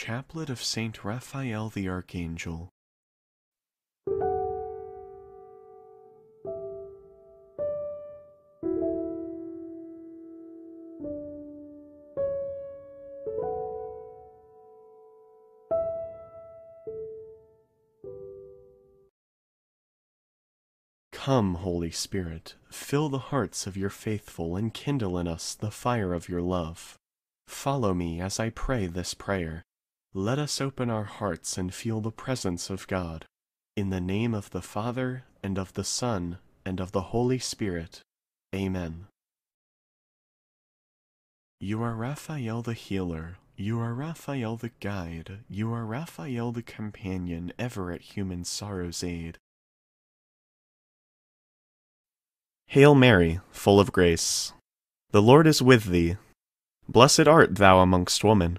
Chaplet of Saint Raphael the Archangel. Come, Holy Spirit, fill the hearts of your faithful and kindle in us the fire of your love. Follow me as I pray this prayer. Let us open our hearts and feel the presence of God. In the name of the Father, and of the Son, and of the Holy Spirit. Amen. You are Raphael the healer. You are Raphael the guide. You are Raphael the companion ever at human sorrow's aid. Hail Mary, full of grace. The Lord is with thee. Blessed art thou amongst women,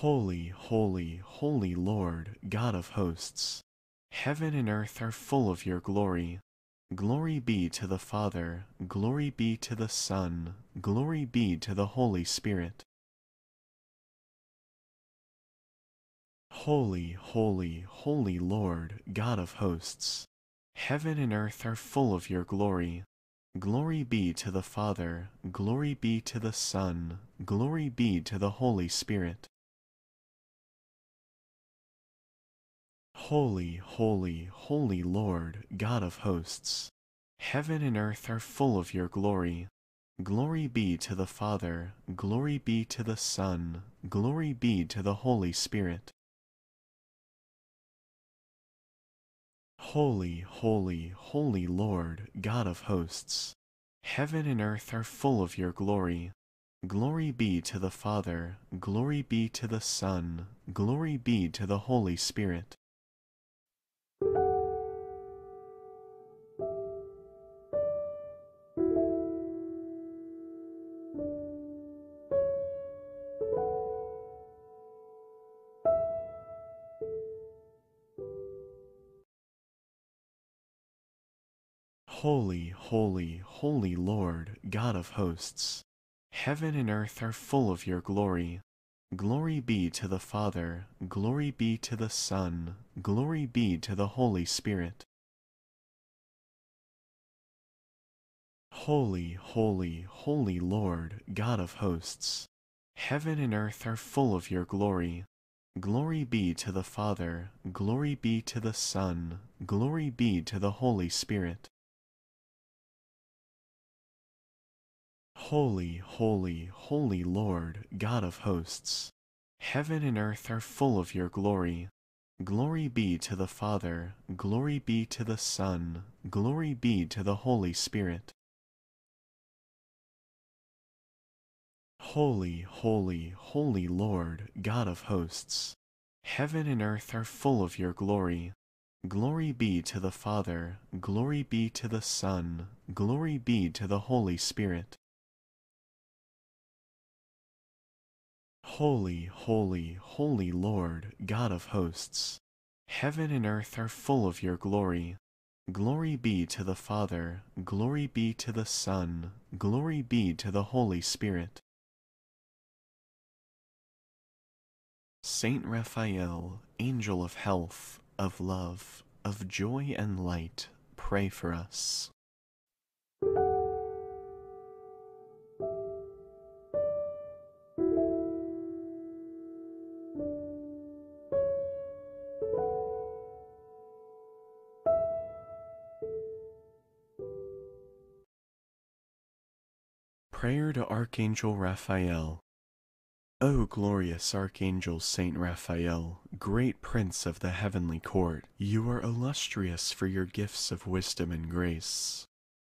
Holy, holy, holy Lord, God of hosts, heaven and earth are full of your glory. Glory be to the Father, glory be to the Son, glory be to the Holy Spirit. Holy, holy, holy Lord, God of hosts, heaven and earth are full of your glory. Glory be to the Father, glory be to the Son, glory be to the Holy Spirit. Holy, holy, holy Lord, God of hosts, heaven and earth are full of your glory. Glory be to the Father, glory be to the Son, glory be to the Holy Spirit. Holy, holy, holy Lord, God of hosts, heaven and earth are full of your glory. Glory be to the Father, glory be to the Son, glory be to the Holy Spirit. Holy, holy, holy Lord, God of hosts, heaven and earth are full of your glory. Glory be to the Father, glory be to the Son, glory be to the Holy Spirit. Holy, holy, holy Lord, God of hosts, heaven and earth are full of your glory. Glory be to the Father, glory be to the Son, glory be to the Holy Spirit. Holy, holy, holy Lord, God of hosts, heaven and earth are full of your glory. Glory be to the Father, glory be to the Son, glory be to the Holy Spirit. Holy, holy, holy Lord, God of hosts, heaven and earth are full of your glory. Glory be to the Father, glory be to the Son, glory be to the Holy Spirit. Holy, holy, holy Lord, God of hosts, heaven and earth are full of your glory. Glory be to the Father, glory be to the Son, glory be to the Holy Spirit. Saint Raphael, angel of health, of love, of joy and light, pray for us. Prayer to Archangel Raphael. O glorious Archangel Saint Raphael, great Prince of the heavenly court, you are illustrious for your gifts of wisdom and grace.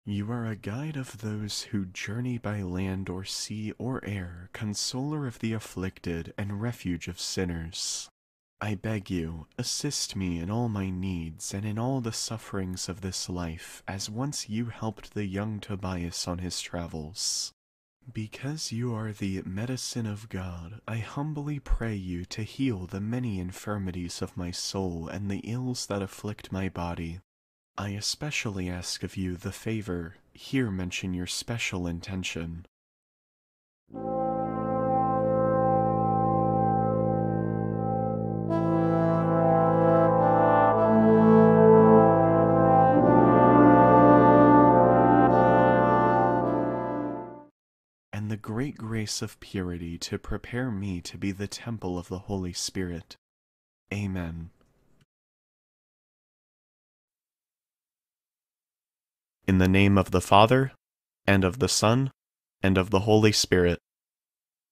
You are a guide of those who journey by land or sea or air, consoler of the afflicted, and refuge of sinners. I beg you, assist me in all my needs and in all the sufferings of this life, as once you helped the young Tobias on his travels. Because you are the medicine of God, I humbly pray you to heal the many infirmities of my soul and the ills that afflict my body. I especially ask of you the favor, here mention your special intention. Grace of purity to prepare me to be the temple of the Holy Spirit. Amen. In the name of the Father, and of the Son, and of the Holy Spirit.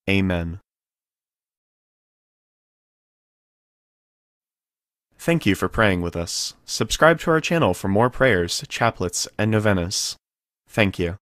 Amen. Thank you for praying with us. Subscribe to our channel for more prayers, chaplets, and novenas. Thank you.